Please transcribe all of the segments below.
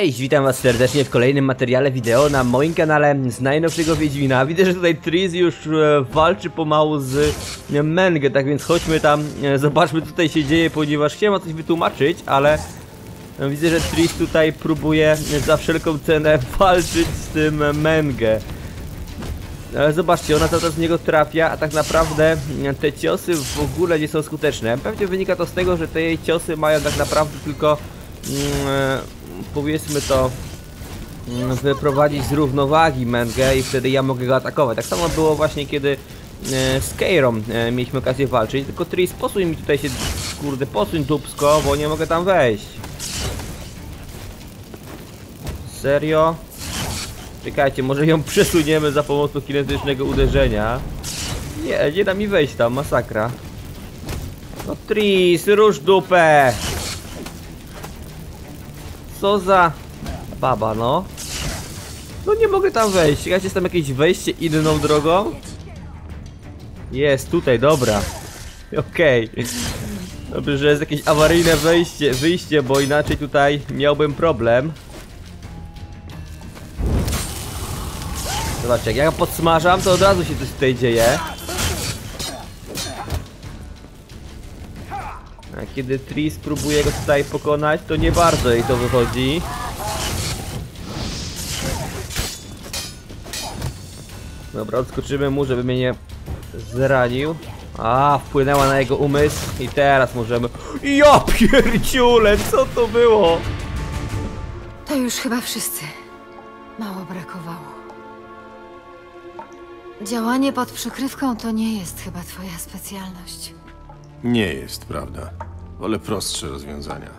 Cześć, witam was serdecznie w kolejnym materiale wideo na moim kanale z najnowszego Wiedźmina. Widzę, że tutaj Triz już e, walczy pomału z e, Mengę, tak więc chodźmy tam, e, zobaczmy co tutaj się dzieje, ponieważ chciałem coś wytłumaczyć, ale widzę, że Triz tutaj próbuje za wszelką cenę walczyć z tym Mengę. Ale zobaczcie, ona cały czas w niego trafia, a tak naprawdę te ciosy w ogóle nie są skuteczne. Pewnie wynika to z tego, że te jej ciosy mają tak naprawdę tylko powiedzmy to mm, wyprowadzić z równowagi Mengę i wtedy ja mogę go atakować. Tak samo było właśnie kiedy e, z Keirą e, mieliśmy okazję walczyć, tylko Tris posuń mi tutaj się, kurde, posuń dupsko, bo nie mogę tam wejść. Serio? Czekajcie, może ją przesuniemy za pomocą kinetycznego uderzenia. Nie, nie da mi wejść tam, masakra. No Tris, rusz dupę! Co za baba, no? No nie mogę tam wejść. Czekajcie, jest tam jakieś wejście inną drogą? Jest, tutaj, dobra. Okej. Dobrze, że jest jakieś awaryjne wejście, wyjście, bo inaczej tutaj miałbym problem. Zobaczcie, jak ja podsmażam, to od razu się coś tutaj dzieje. Kiedy Tris próbuje go tutaj pokonać, to nie bardzo jej to wychodzi. Dobra, odskoczymy mu, żeby mnie nie zranił. A, wpłynęła na jego umysł i teraz możemy... Ja pierdziule, co to było? To już chyba wszyscy. Mało brakowało. Działanie pod przykrywką to nie jest chyba twoja specjalność. Nie jest, prawda? Wolę prostsze rozwiązania.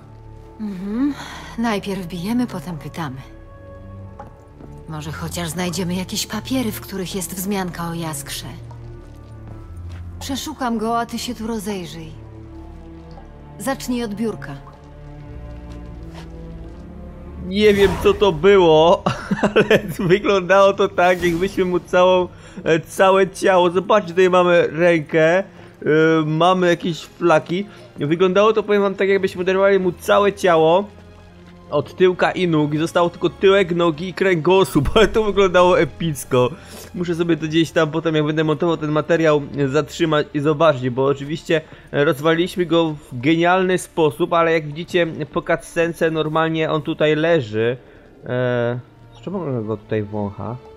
Najpierw bijemy, potem pytamy. Może chociaż znajdziemy jakieś papiery, w których jest wzmianka o jaskrze. Przeszukam go, a ty się tu rozejrzyj. Zacznij od biurka. Nie wiem co to było, ale wyglądało to tak, jakbyśmy mu całą, e, całe ciało. Zobaczcie, tutaj mamy rękę, mamy jakieś flaki. Wyglądało to, powiem wam, tak jakbyśmy uderwali mu całe ciało. Od tyłka i nóg zostało tylko tyłek, nogi i kręgosłup, ale to wyglądało epicko. Muszę sobie to gdzieś tam potem, jak będę montował ten materiał, zatrzymać i zobaczyć, bo oczywiście rozwaliliśmy go w genialny sposób, ale jak widzicie po cutscence normalnie on tutaj leży. Eee, z czego on go tutaj wącha?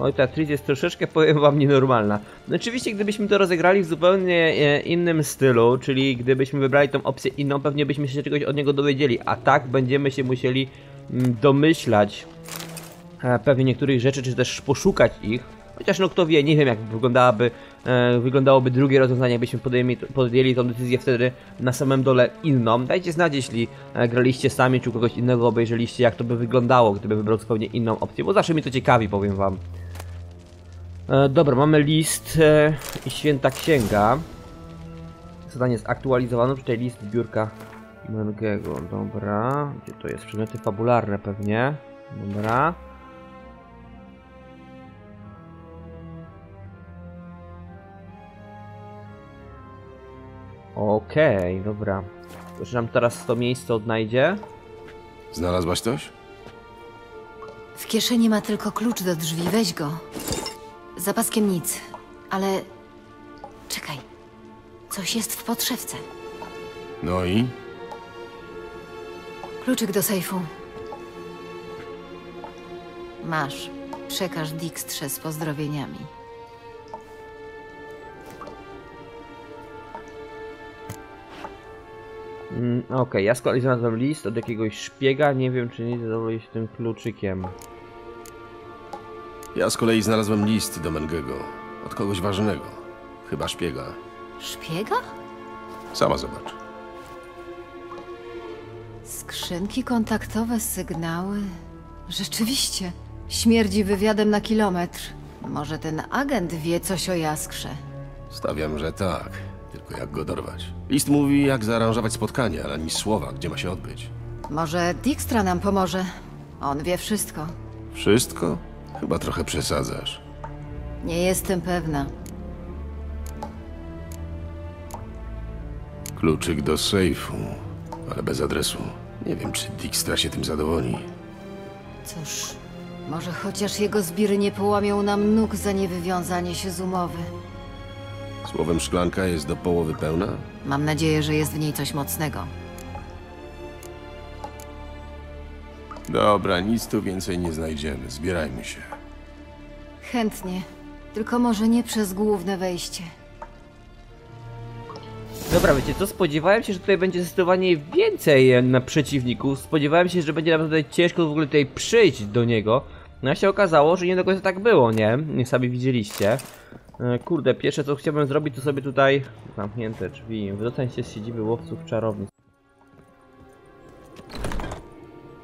Oj, ta Tris jest troszeczkę, powiem wam, nienormalna. No oczywiście, gdybyśmy to rozegrali w zupełnie e, innym stylu, czyli gdybyśmy wybrali tą opcję inną, pewnie byśmy się czegoś od niego dowiedzieli, a tak będziemy się musieli mm, domyślać e, pewnie niektórych rzeczy, czy też poszukać ich. Chociaż no kto wie, nie wiem jak wyglądałaby, e, wyglądałoby drugie rozwiązanie, jakbyśmy podjęli, podjęli tą decyzję wtedy na samym dole inną. Dajcie znać, jeśli e, graliście sami, czy u kogoś innego obejrzeliście, jak to by wyglądało, gdyby wybrał zupełnie inną opcję, bo zawsze mi to ciekawi, powiem wam. E, dobra, mamy list e, i święta księga. Zadanie zaktualizowano, tutaj list biurka Mengego. Dobra, gdzie to jest? Przedmioty fabularne pewnie. Dobra. Okej, dobra. To, że nam teraz to miejsce odnajdzie? Znalazłaś coś? W kieszeni ma tylko klucz do drzwi, weź go. Za paskiem nic, ale... Czekaj. Coś jest w podszewce. No i? Kluczyk do sejfu. Masz. Przekaż Dijkstrze z pozdrowieniami. Mm, Okej, ja z kolei znalazłem list od jakiegoś szpiega, nie wiem czy nie zadowoli się tym kluczykiem. Ja z kolei znalazłem list do Mengego. Od kogoś ważnego. Chyba szpiega. Szpiega? Sama zobacz. Skrzynki kontaktowe, sygnały. Rzeczywiście. Śmierdzi wywiadem na kilometr. Może ten agent wie coś o jaskrze. Stawiam, że tak. Tylko jak go dorwać? List mówi, jak zaaranżować spotkanie, ale ani słowa, gdzie ma się odbyć. Może Dijkstra nam pomoże. On wie wszystko. Wszystko? Chyba trochę przesadzasz. Nie jestem pewna. Kluczyk do sejfu. ale bez adresu. Nie wiem, czy Dijkstra się tym zadowoli. Cóż, może chociaż jego zbiry nie połamią nam nóg za niewywiązanie się z umowy. Słowem, szklanka jest do połowy pełna? Mam nadzieję, że jest w niej coś mocnego. Dobra, nic tu więcej nie znajdziemy. Zbierajmy się. Chętnie. Tylko może nie przez główne wejście. Dobra, wiecie co? Spodziewałem się, że tutaj będzie zdecydowanie więcej e, na przeciwników. Spodziewałem się, że będzie naprawdę ciężko w ogóle tutaj przyjść do niego. No a się okazało, że nie do końca tak było, nie? Nie sami widzieliście. E, Kurde, pierwsze co chciałbym zrobić to sobie tutaj zamknięte drzwi, wydostać się z siedziby łowców czarownic.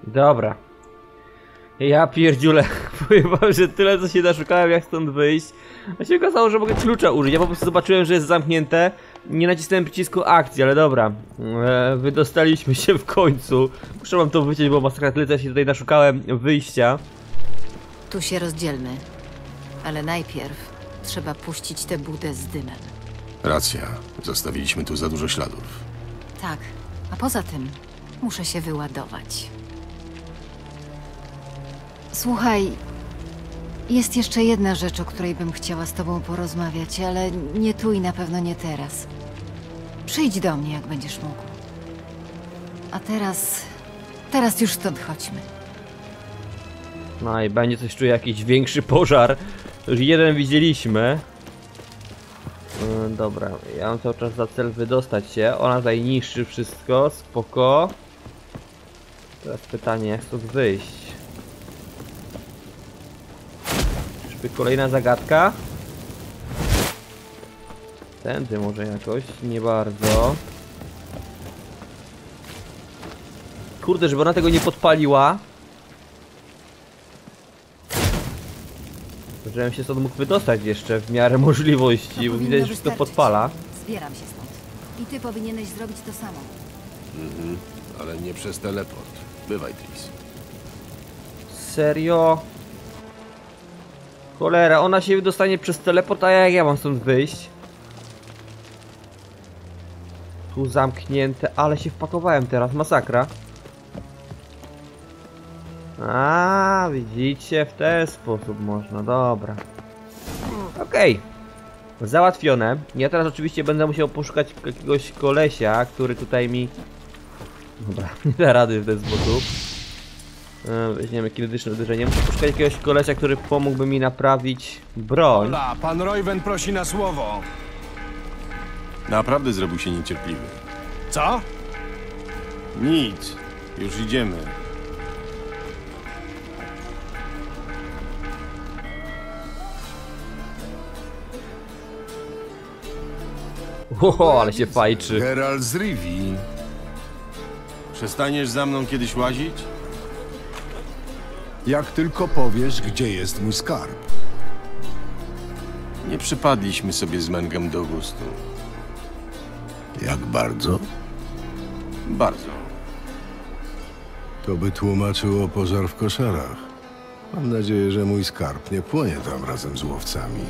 Dobra. Ja pierdziule, powiem wam, że tyle co się naszukałem jak stąd wyjść. A się okazało, że mogę klucza użyć. Ja po prostu zobaczyłem, że jest zamknięte. Nie nacisnąłem przycisku akcji, ale dobra. E, wydostaliśmy się w końcu. Muszę wam to wyciąć, bo masakra tyle co się tutaj naszukałem wyjścia. Tu się rozdzielmy. Ale najpierw trzeba puścić tę budę z dymem. Racja. Zostawiliśmy tu za dużo śladów. Tak, a poza tym muszę się wyładować. Słuchaj, jest jeszcze jedna rzecz, o której bym chciała z tobą porozmawiać, ale nie tu i na pewno nie teraz. Przyjdź do mnie, jak będziesz mógł. A teraz. Teraz już stąd chodźmy. No i będzie coś czuję, jakiś większy pożar. Już jeden widzieliśmy. E, dobra, ja mam cały czas za cel wydostać się. Ona tutaj wszystko, spoko. Teraz pytanie, jak stąd wyjść? Kolejna zagadka? Tędy może jakoś, nie bardzo. Kurde, żeby ona tego nie podpaliła. Żebym się stąd mógł wydostać jeszcze w miarę możliwości, bo widać, że wszystko podpala. Zbieram się stąd. I ty powinieneś zrobić to samo. Ale nie przez teleport. Bywaj, Tris. Serio? Cholera, ona się wydostanie przez teleport, a jak ja mam stąd wyjść? Tu zamknięte, ale się wpakowałem teraz, masakra. A, widzicie, w ten sposób można, dobra. Okej. Załatwione. Ja teraz oczywiście będę musiał poszukać jakiegoś kolesia, który tutaj mi... Dobra, nie da rady w ten sposób. E, Weźmiemy kinetyczne uderzenie. Muszę poszukać jakiegoś kolesia, który pomógłby mi naprawić broń. Ola, pan Royven prosi na słowo. Naprawdę zrobił się niecierpliwy. Co? Nic. Już idziemy. Oho, ale się fajczy. Geralt z Rivi. Przestaniesz za mną kiedyś łazić? Jak tylko powiesz, gdzie jest mój skarb. Nie przypadliśmy sobie z Mengem do gustu. Jak bardzo? Bardzo. To by tłumaczyło pożar w koszarach. Mam nadzieję, że mój skarb nie płonie tam razem z łowcami.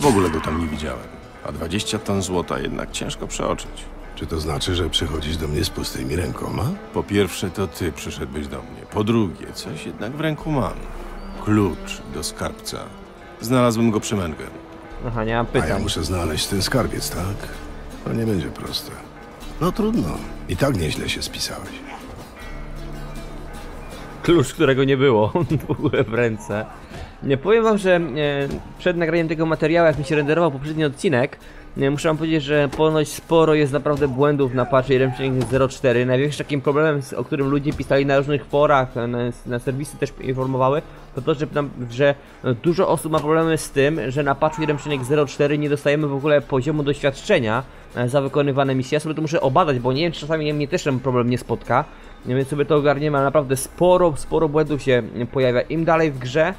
W ogóle go tam nie widziałem. A 20 ton złota jednak ciężko przeoczyć. Czy to znaczy, że przychodzisz do mnie z pustymi rękoma? Po pierwsze, to ty przyszedłeś do mnie. Po drugie, coś jednak w ręku mam. Klucz do skarbca. Znalazłem go przy Mengem. Aha, nie mam A ja pytań. muszę znaleźć ten skarbiec, tak? To nie będzie proste. No trudno. I tak nieźle się spisałeś. Klucz, którego nie było w ogóle w ręce. Nie powiem wam, że e, przed nagraniem tego materiału, jak mi się renderował poprzedni odcinek, muszę wam powiedzieć, że ponoć sporo jest naprawdę błędów na patchu 1.04. Największym takim problemem, o którym ludzie pisali na różnych forach, na, na serwisy też informowały, to to, że, że dużo osób ma problemy z tym, że na patchu 1.04 nie dostajemy w ogóle poziomu doświadczenia e, za wykonywane misje. Ja sobie to muszę obadać, bo nie wiem, czy czasami mnie też ten problem nie spotka. Więc sobie to ogarniemy, ale naprawdę sporo, sporo błędów się pojawia. Im dalej w grze,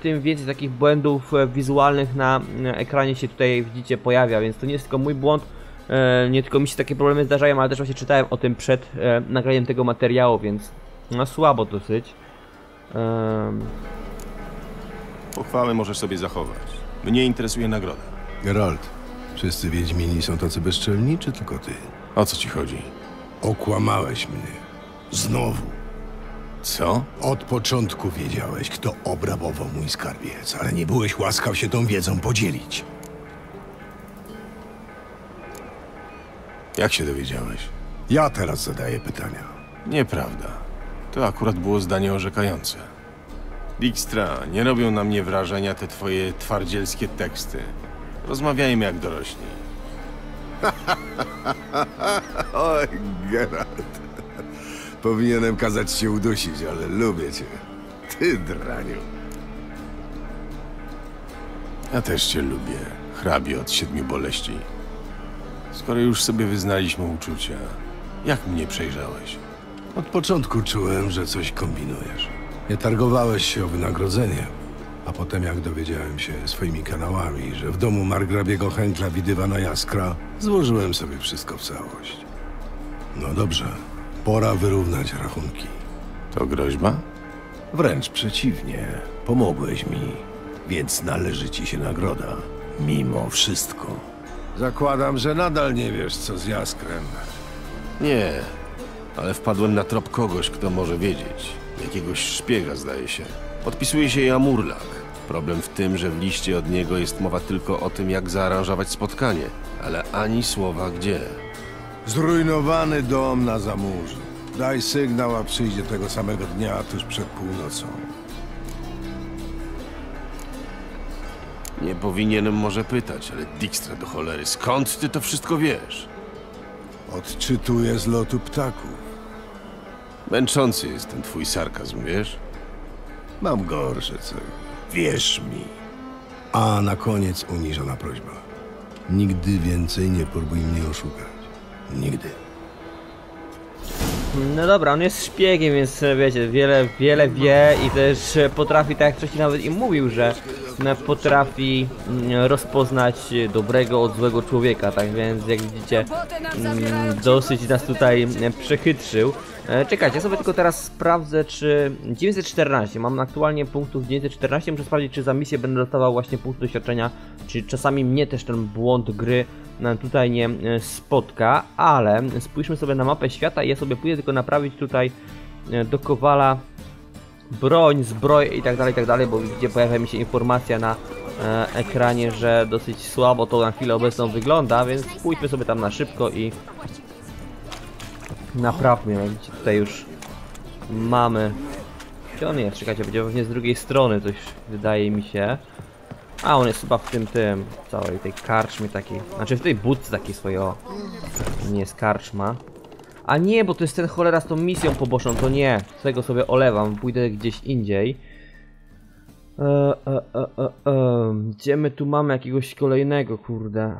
tym więcej takich błędów e, wizualnych na e, ekranie się tutaj widzicie pojawia, więc to nie jest tylko mój błąd, e, nie tylko mi się takie problemy zdarzają, ale też właśnie czytałem o tym przed e, nagraniem tego materiału, więc no słabo dosyć. Em, Pochwałę możesz sobie zachować. Mnie interesuje nagroda. Geralt, wszyscy Wiedźmini są tacy bezczelni, czy tylko ty? O co ci chodzi? Okłamałeś mnie. Znowu. Co? Od początku wiedziałeś, kto obrabował mój skarbiec, ale nie byłeś łaskaw się tą wiedzą podzielić. Jak się dowiedziałeś? Ja teraz zadaję pytania. Nieprawda. To akurat było zdanie orzekające. Dijkstra, nie robią na mnie wrażenia te twoje twardzielskie teksty. Rozmawiajmy jak dorośli. Oj, Geralt. Powinienem kazać cię udusić, ale lubię cię. Ty, draniu. Ja też cię lubię, hrabie od siedmiu boleści. Skoro już sobie wyznaliśmy uczucia, jak mnie przejrzałeś? Od początku czułem, że coś kombinujesz. Nie targowałeś się o wynagrodzenie, a potem jak dowiedziałem się swoimi kanałami, że w domu margrabiego Henkla widywana jaskra, złożyłem sobie wszystko w całość. No dobrze, pora wyrównać rachunki. To groźba? Wręcz przeciwnie, pomogłeś mi, więc należy ci się nagroda. Mimo wszystko. Zakładam, że nadal nie wiesz, co z jaskrem. Nie, ale wpadłem na trop kogoś, kto może wiedzieć. Jakiegoś szpiega, zdaje się. Podpisuje się Jamurlak. Problem w tym, że w liście od niego jest mowa tylko o tym, jak zaaranżować spotkanie, ale ani słowa gdzie. Zrujnowany dom na zamurzu. Daj sygnał, a przyjdzie tego samego dnia, tuż przed północą. Nie powinienem może pytać, ale Dijkstra do cholery, skąd ty to wszystko wiesz? Odczytuję z lotu ptaków. Męczący jest ten twój sarkazm, wiesz? Mam gorsze cechy. Wierz mi. A na koniec uniżona prośba. Nigdy więcej nie próbuj mnie oszukać. Nigdy. No dobra, on jest szpiegiem, więc e, wiecie, wiele, wiele wie i też e, potrafi, tak jak wcześniej nawet im mówił, że potrafi rozpoznać dobrego od złego człowieka, tak więc jak widzicie dosyć nas tutaj przechytrzył. E, Czekajcie, ja sobie tylko teraz sprawdzę, czy 914, mam aktualnie punktów 914, muszę sprawdzić, czy za misję będę dostawał właśnie punkt doświadczenia, czy czasami mnie też ten błąd gry e, tutaj nie e, spotka, ale spójrzmy sobie na mapę świata i ja sobie pójdę tylko naprawić tutaj do Kowala broń, zbroję i tak dalej, i tak dalej, bo widzicie, pojawia mi się informacja na ekranie, że dosyć słabo to na chwilę obecną wygląda, więc pójdźmy sobie tam na szybko i Naprawmy, jak widzicie tutaj już mamy. Gdzie on jest? Czekajcie, będzie pewnie z drugiej strony, coś wydaje mi się. A on jest chyba w tym tym, całej tej karczmie takiej, znaczy w tej budce takiej swojej, o. Nie jest karczma. A nie, bo to jest ten cholera z tą misją poboczną, to nie. Tego sobie olewam, pójdę gdzieś indziej. E, e, e, e, e. Gdzie my tu mamy jakiegoś kolejnego, kurde.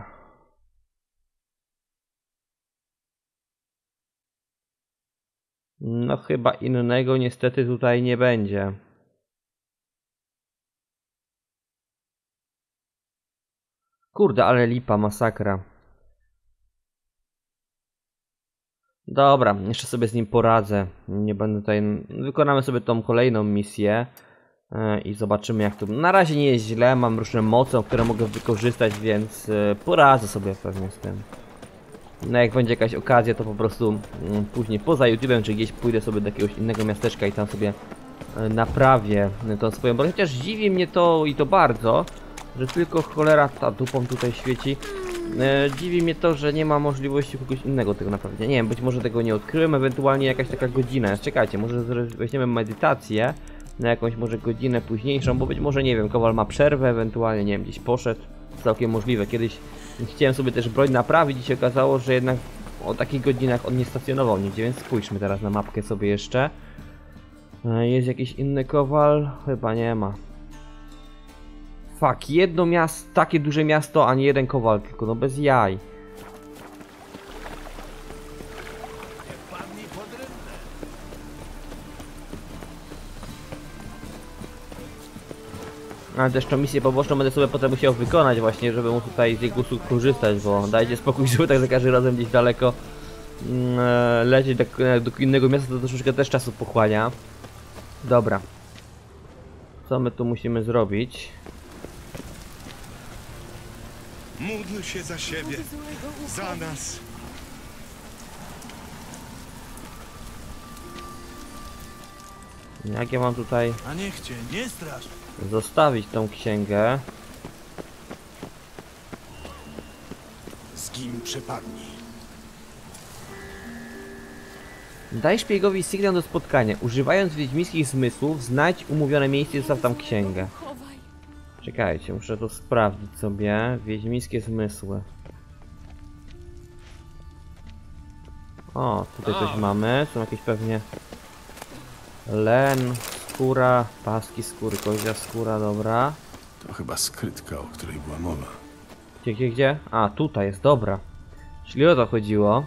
No chyba innego niestety tutaj nie będzie. Kurde, ale lipa, masakra. Dobra, jeszcze sobie z nim poradzę. Nie będę tutaj... Wykonamy sobie tą kolejną misję. e, I zobaczymy jak to... Na razie nie jest źle, mam różne moce, które mogę wykorzystać, więc e, poradzę sobie pewnie z tym. No jak będzie jakaś okazja, to po prostu mm, później poza YouTube'em, czy gdzieś pójdę sobie do jakiegoś innego miasteczka i tam sobie e, naprawię e, tą swoją broń. Chociaż dziwi mnie to i to bardzo, że tylko cholera ta dupą tutaj świeci. E, dziwi mnie to, że nie ma możliwości kogoś innego tego naprawienia. Nie wiem, być może tego nie odkryłem, ewentualnie jakaś taka godzina. Czekajcie, może weźmiemy medytację na jakąś może godzinę późniejszą, bo być może, nie wiem, Kowal ma przerwę, ewentualnie, nie wiem, gdzieś poszedł. Całkiem możliwe. Kiedyś chciałem sobie też broń naprawić i się okazało, że jednak o takich godzinach on nie stacjonował nigdzie, więc spójrzmy teraz na mapkę sobie jeszcze. E, Jest jakiś inny kowal? Chyba nie ma. Fuck, jedno miasto, takie duże miasto, a nie jeden kowal, tylko no bez jaj. Ale też tą misję poboczną będę sobie potem musiał wykonać właśnie, żeby mu tutaj z jego usług korzystać, bo dajcie spokój, żeby tak za każdym razem gdzieś daleko mm, e, lecieć do, e, do innego miasta, to troszeczkę też czasu pochłania. Dobra. Co my tu musimy zrobić? Módl się za siebie, za nas. Jak ja mam tutaj... A nie cię, nie strasz zostawić tą księgę? Z kim przepadnij. Daj szpiegowi sygnał do spotkania. Używając wiedźmińskich zmysłów, znajdź umówione miejsce i zostaw tam księgę. Czekajcie, muszę to sprawdzić sobie. Wiedźmińskie zmysły. O, tutaj coś mamy. Są jakieś pewnie... Len, skóra, paski skóry, kozia skóra, dobra. To chyba skrytka, o której była mowa. Gdzie, gdzie, gdzie? A, tutaj jest, dobra. Czyli o to chodziło.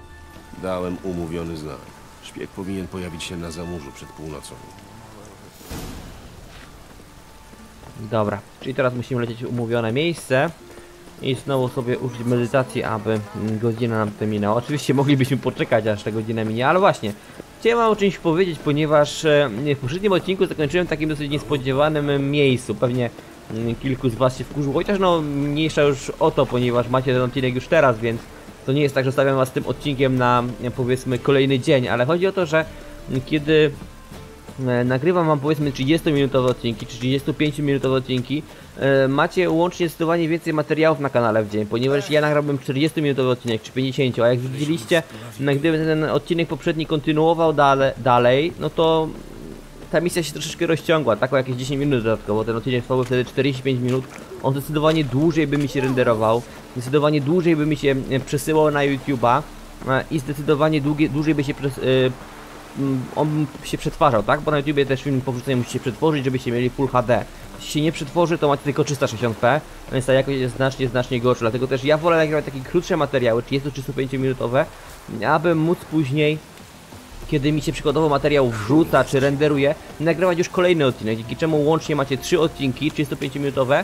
Dałem umówiony znak. Szpieg powinien pojawić się na zamurzu przed północą. Dobra, czyli teraz musimy lecieć w umówione miejsce i znowu sobie użyć medytacji, aby godzina nam to minęła. Oczywiście moglibyśmy poczekać, aż ta godzina minie, ale właśnie, chciałem o czymś powiedzieć, ponieważ e, w poprzednim odcinku zakończyłem takim dosyć niespodziewanym miejscu. Pewnie mm, kilku z was się wkurzyło, chociaż no mniejsza już o to, ponieważ macie ten odcinek już teraz, więc to nie jest tak, że stawiam was tym odcinkiem na powiedzmy kolejny dzień, ale chodzi o to, że kiedy nagrywam wam powiedzmy 30-minutowe odcinki, czy 35-minutowe odcinki, e, macie łącznie zdecydowanie więcej materiałów na kanale w dzień, ponieważ ja nagrałbym 40-minutowy odcinek, czy 50, a jak widzieliście, no, gdyby ten odcinek poprzedni kontynuował dale, dalej, no to ta misja się troszeczkę rozciągła, tak o jakieś 10 minut dodatkowo, ten odcinek trwałby wtedy 45 minut, on zdecydowanie dłużej by mi się renderował, zdecydowanie dłużej by mi się e, przesyłał na YouTube'a e, i zdecydowanie dłużej by się e, on się przetwarzał, tak? Bo na YouTubie też film po wrzuceniu musi się przetworzyć, żebyście mieli Full HD. Jeśli się nie przetworzy, to macie tylko 360p, więc ta jakość jest znacznie, znacznie gorsza. Dlatego też ja wolę nagrywać takie krótsze materiały, 30-35 minutowe, aby móc później kiedy mi się przykładowo materiał wrzuca czy renderuje, nagrywać już kolejny odcinek, dzięki czemu łącznie macie 3 odcinki 35 minutowe,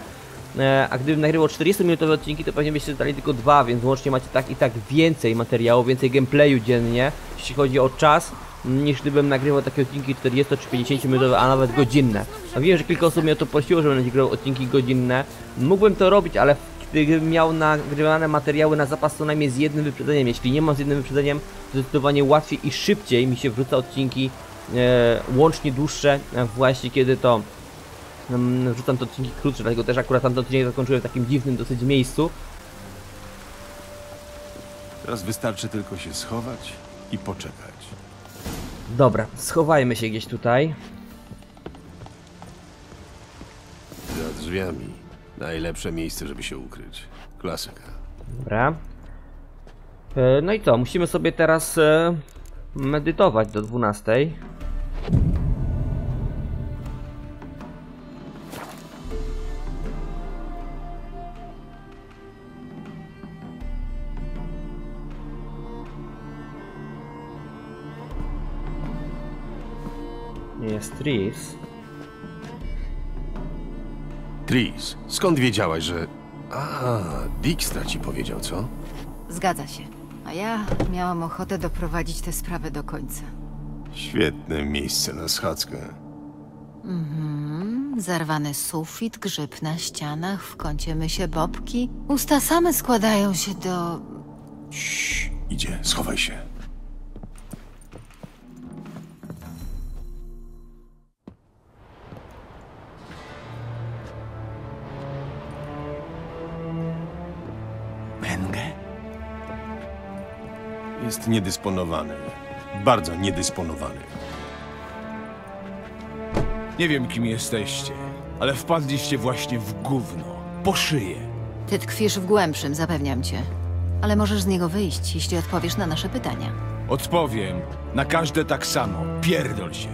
e, a gdybym nagrywał 40 minutowe odcinki, to pewnie byście dali tylko dwa, więc łącznie macie tak i tak więcej materiału, więcej gameplayu dziennie, jeśli chodzi o czas, niż gdybym nagrywał takie odcinki 40 czy 50 minutowe, a nawet godzinne. A wiem, że kilka osób mnie o to prosiło, żebym nagrywał odcinki godzinne. Mógłbym to robić, ale gdybym miał nagrywane materiały na zapas co najmniej z jednym wyprzedzeniem. Jeśli nie mam z jednym wyprzedzeniem, to zdecydowanie łatwiej i szybciej mi się wrzuca odcinki e, łącznie dłuższe, e, właśnie kiedy to mm, wrzucam te odcinki krótsze, dlatego też akurat tam odcinek zakończyłem w takim dziwnym dosyć miejscu. Teraz wystarczy tylko się schować i poczekać. Dobra, schowajmy się gdzieś tutaj. Za drzwiami. Najlepsze miejsce, żeby się ukryć. Klasyka. Dobra. E, No i co, musimy sobie teraz e, medytować do 12. jest Tris. Tris, skąd wiedziałaś, że... A, Dijkstra ci powiedział, co? Zgadza się. A ja miałam ochotę doprowadzić tę sprawę do końca. Świetne miejsce na schadzkę. Mhm. Zarwany sufit, grzyb na ścianach, w kącie mysie bobki. Usta same składają się do... Cii, idzie, schowaj się. Jest niedysponowany. Bardzo niedysponowany. Nie wiem, kim jesteście, ale wpadliście właśnie w gówno. Po szyję. Ty tkwisz w głębszym, zapewniam cię. Ale możesz z niego wyjść, jeśli odpowiesz na nasze pytania. Odpowiem na każde tak samo. Pierdol się.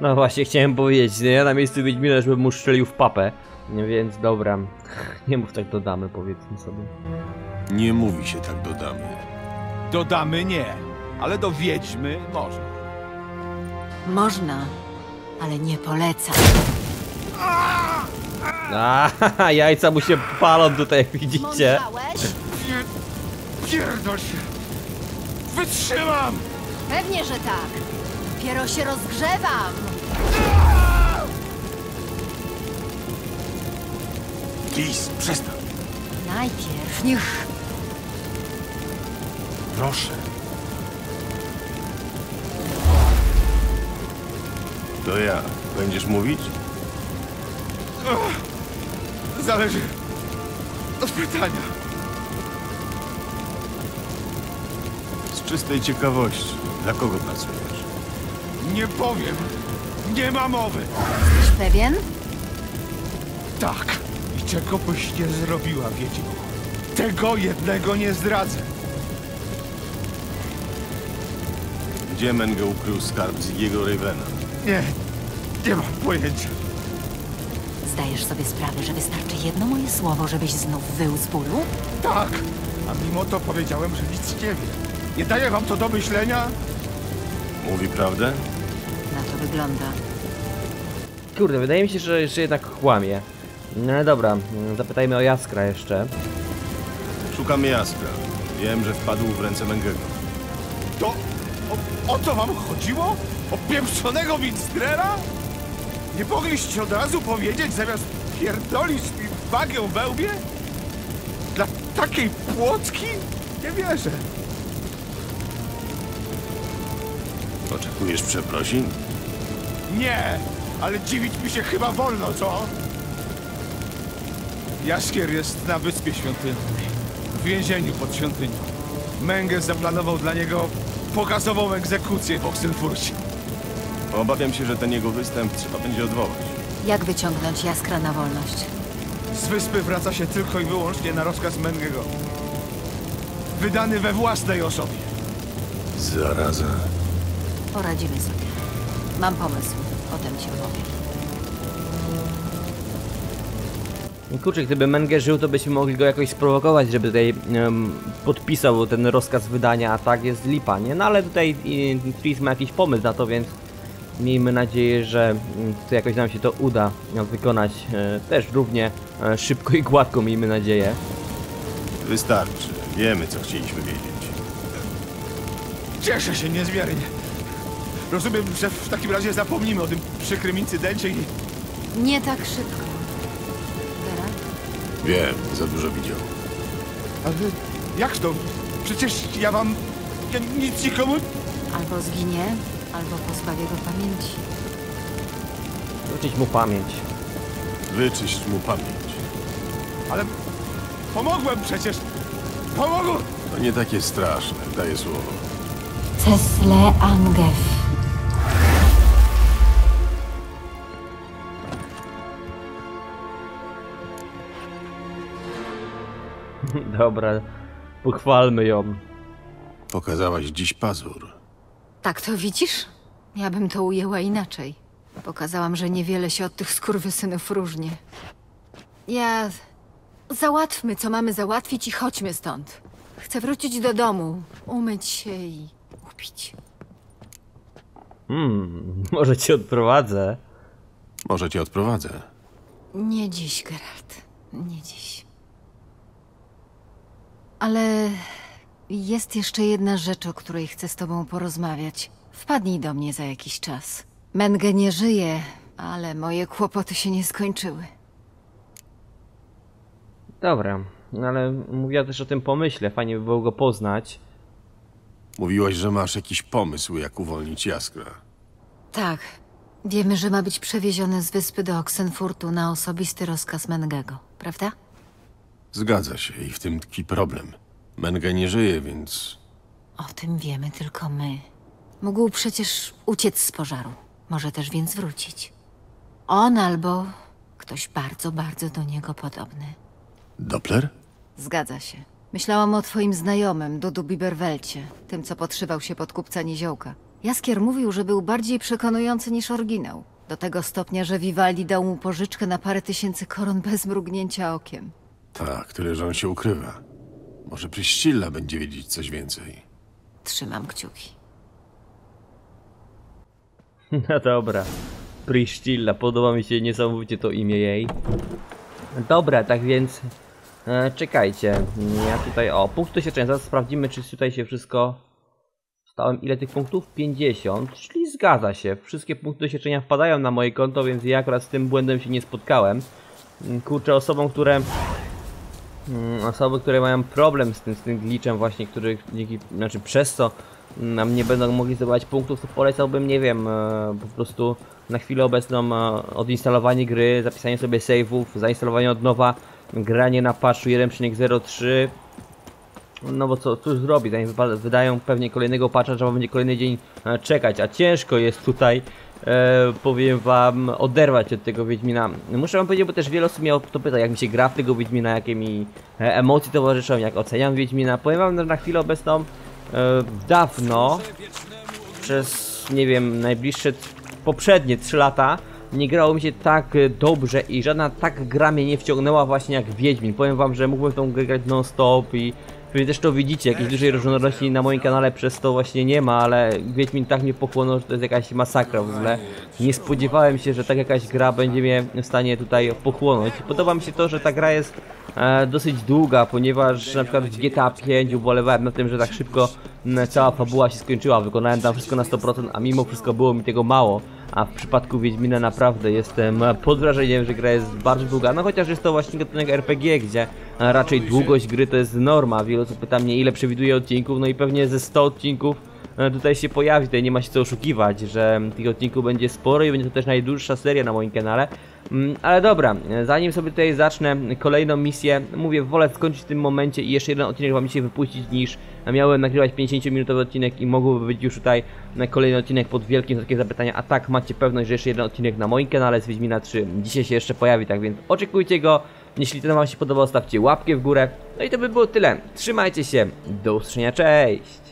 No właśnie, chciałem powiedzieć, nie? ja na miejscu Wiedźmina, żebym mu strzelił w papę. Więc dobra, nie mów tak dodamy, powiedzmy sobie. Nie mówi się tak do damy. Do damy nie, ale do wiedźmy można. Można, ale nie polecam. A, jajca mu się palą tutaj, jak widzicie. Pierdol się! Wytrzymam! Pewnie, że tak. Dopiero się rozgrzewam. Tris, przestań. Najpierw niech... Proszę. To ja. Będziesz mówić? Zależy od pytania. Z czystej ciekawości. Dla kogo pracujesz? Nie powiem. Nie ma mowy. Jesteś pewien? Tak. I czego byś nie zrobiła, Wiedźmo? Tego jednego nie zdradzę. Gdzie Menge ukrył skarb Ziggiego Ravena? Nie. Nie mam pojęcia. Zdajesz sobie sprawę, że wystarczy jedno moje słowo, żebyś znów wył z bólu? Tak. A mimo to powiedziałem, że nic nie wiem. Nie daje wam to do myślenia? Mówi prawdę? Na to wygląda. Kurde, wydaje mi się, że jeszcze jednak kłamie. No ale dobra, zapytajmy o Jaskra jeszcze. Szukamy Jaskra. Wiem, że wpadł w ręce Mengego. To o, to wam chodziło? O pieprzonego Winstrera? Nie mogliście od razu powiedzieć, zamiast pierdolić mi wagę we łbie? Dla takiej płotki? Nie wierzę. Oczekujesz przeprosin? Nie, ale dziwić mi się chyba wolno, co? Jaskier jest na Wyspie Świątynnej, w więzieniu pod świątynią. Menges zaplanował dla niego pokazową egzekucję w Oxenfurcie. Obawiam się, że ten jego występ trzeba będzie odwołać. Jak wyciągnąć jaskra na wolność? Z wyspy wraca się tylko i wyłącznie na rozkaz Mengego. Wydany we własnej osobie. Zaraza. Poradzimy sobie. Mam pomysł. Potem ci opowiem. Kurczę, gdyby Menge żył, to byśmy mogli go jakoś sprowokować, żeby tutaj em, podpisał ten rozkaz wydania, a tak jest lipa, nie? No ale tutaj Tris ma jakiś pomysł na to, więc miejmy nadzieję, że mm, to jakoś nam się to uda e, wykonać e, też równie e, szybko i gładko, miejmy nadzieję. Wystarczy. Wiemy, co chcieliśmy wiedzieć. Cieszę się niezmiernie. Rozumiem, że w takim razie zapomnimy o tym przykrym incydencie i... Nie tak szybko. Wiem, za dużo widział. Ale jak to? Przecież ja wam... Ja nic nikomu... Albo zginie, albo pozbawię go pamięci. Wrócić mu pamięć. Wyczyść mu pamięć. Ale... Pomogłem przecież! Pomogłem! To nie takie straszne, daję słowo. Cesle Angef. Dobra, pochwalmy ją. Pokazałaś dziś pazur. Tak to widzisz? Ja bym to ujęła inaczej. Pokazałam, że niewiele się od tych skurwysynów różni. Ja... Załatwmy, co mamy załatwić i chodźmy stąd. Chcę wrócić do domu, umyć się i upić. Hmm, może cię odprowadzę. Może cię odprowadzę. Nie dziś, Geralt. Nie dziś. Ale jest jeszcze jedna rzecz, o której chcę z tobą porozmawiać. Wpadnij do mnie za jakiś czas. Menge nie żyje, ale moje kłopoty się nie skończyły. Dobra, no ale mówiła też o tym pomyśle, fajnie by było go poznać. Mówiłaś, że masz jakiś pomysł, jak uwolnić Jaskra. Tak. Wiemy, że ma być przewieziony z wyspy do Oxenfurtu na osobisty rozkaz Mengego, prawda? Zgadza się i w tym tkwi problem. Menge nie żyje, więc O tym wiemy tylko my. Mógł przecież uciec z pożaru. Może też więc wrócić. On albo ktoś bardzo, bardzo do niego podobny. Doppler? Zgadza się. Myślałam o twoim znajomym, Dudu Biberwelcie, tym, co podszywał się pod kupca Niziołka. Jaskier mówił, że był bardziej przekonujący niż oryginał. Do tego stopnia, że Vivaldi dał mu pożyczkę na parę tysięcy koron bez mrugnięcia okiem. Tak, tyle, że on się ukrywa. Może Pryścilla będzie wiedzieć coś więcej. Trzymam kciuki. No dobra. Priscilla, podoba mi się niesamowicie to imię jej. Dobra, tak więc... E, czekajcie, ja tutaj... O, punkt doświadczenia, zaraz sprawdzimy, czy tutaj się wszystko... Stałem ile tych punktów? 50, czyli zgadza się. Wszystkie punkty doświadczenia wpadają na moje konto, więc ja akurat z tym błędem się nie spotkałem. Mm, Kurczę, osobom, które... mm, Osoby, które mają problem z tym, z tym glitchem właśnie, który dzięki, znaczy przez co nam nie będą mogli zdobywać punktów, to polecałbym, nie wiem, e, po prostu na chwilę obecną e, odinstalowanie gry, zapisanie sobie save'ów, zainstalowanie od nowa, granie na patchu 1.03 no bo co cóż zrobić, wydają pewnie kolejnego patcha, trzeba będzie kolejny dzień e, czekać, a ciężko jest tutaj, e, powiem wam, oderwać od tego Wiedźmina. Muszę wam powiedzieć, bo też wiele osób mnie o to pyta, jak mi się gra w tego Wiedźmina, jakie mi e, emocje towarzyszą, jak oceniam Wiedźmina. Powiem wam, że na chwilę obecną e, dawno, przez, nie wiem, najbliższe, poprzednie 3 lata, nie grało mi się tak dobrze i żadna tak gra mnie nie wciągnęła właśnie jak Wiedźmin. Powiem wam, że mógłbym tą grę grać non-stop i Pewnie też to widzicie, jakiejś dużej różnorodności na moim kanale przez to właśnie nie ma, ale Wiedźmin tak mnie pochłonął, że to jest jakaś masakra w ogóle. Nie spodziewałem się, że tak jakaś gra będzie mnie w stanie tutaj pochłonąć. Podoba mi się to, że ta gra jest e, dosyć długa, ponieważ na przykład w GTA 5 ubolewałem na tym, że tak szybko cała fabuła się skończyła. Wykonałem tam wszystko na 100%, a mimo wszystko było mi tego mało. A w przypadku Wiedźmina naprawdę jestem pod wrażeniem, że gra jest bardzo długa. No chociaż jest to właśnie gatunek RPG, gdzie raczej długość gry to jest norma. Wiele osób pyta mnie ile przewiduję odcinków, no i pewnie ze 100 odcinków e, tutaj się pojawi, tutaj nie ma się co oszukiwać, że tych odcinków będzie sporo i będzie to też najdłuższa seria na moim kanale. Mm, Ale dobra, zanim sobie tutaj zacznę kolejną misję, mówię, wolę skończyć w tym momencie i jeszcze jeden odcinek wam dzisiaj wypuścić niż miałem nagrywać 50-minutowy odcinek i mogłoby być już tutaj kolejny odcinek pod wielkim znakiem zapytania, a tak macie pewność, że jeszcze jeden odcinek na moim kanale z Wiedźmina 3 dzisiaj się jeszcze pojawi, tak więc oczekujcie go. Jeśli ten wam się podobał, stawcie łapkę w górę. No i to by było tyle. Trzymajcie się. Do usłyszenia. Cześć!